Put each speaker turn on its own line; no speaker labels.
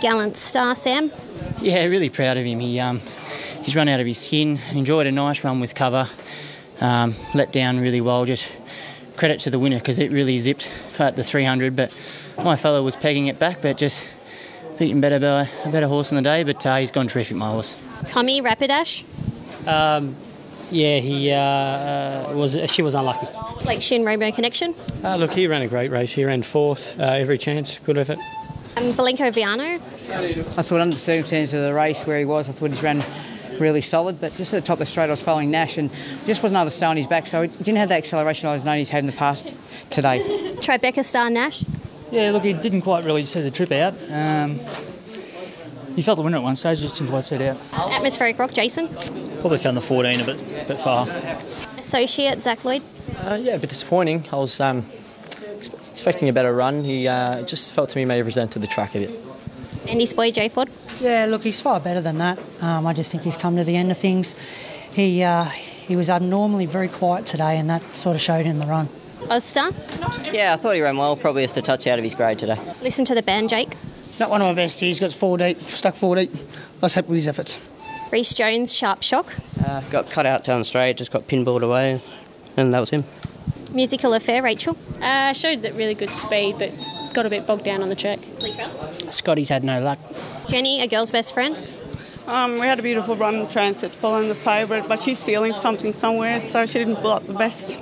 Gallant star, Sam.
Yeah, really proud of him. He um, he's run out of his skin. Enjoyed a nice run with cover. Um, let down really well. Just credit to the winner because it really zipped at the 300. But my fellow was pegging it back, but just beaten better by a better horse in the day. But uh, he's gone terrific, my horse.
Tommy Rapidash.
Um, yeah, he uh, uh, was. She was unlucky.
Lake Shin Rainbow Connection.
Uh, look, he ran a great race. He ran fourth uh, every chance. Good effort.
And Belenko Viano.
I thought under the circumstances of the race where he was, I thought he's ran really solid. But just at the top of the straight, I was following Nash, and just wasn't able to stay on his back. So he didn't have that acceleration I was known he's had in the past today.
Tribeca star Nash.
Yeah, look, he didn't quite really see the trip out. Um, he felt the winner at one stage, just didn't quite set out.
Atmospheric Rock Jason.
Probably found the 14 a bit, bit far.
Associate Zac Lloyd.
Uh, yeah, a bit disappointing. I was um, ex- expecting a better run. He uh, just felt to me may have resented the track a bit.
Andy's boy Jay Ford.
Yeah, look, he's far better than that. Um, I just think he's come to the end of things. He uh, he was abnormally very quiet today, and that sort of showed in the run.
Ozstar.
Yeah, I thought he ran well. Probably just a touch out of his grade today.
Listen to the band, Jake.
Not one of my best. He's got four deep, stuck four deep. I was happy with his efforts.
Reece Jones, Sharp Shock.
Uh, got cut out down straight, just got pinballed away, and that was him.
Musical Affair, Rachel.
Uh, showed that really good speed, but got a bit bogged down on the track.
Scotty's had no luck.
Jenny, a girl's best friend.
Um, we had a beautiful run in transit following the favourite, but she's feeling something somewhere, so she didn't pull up the best.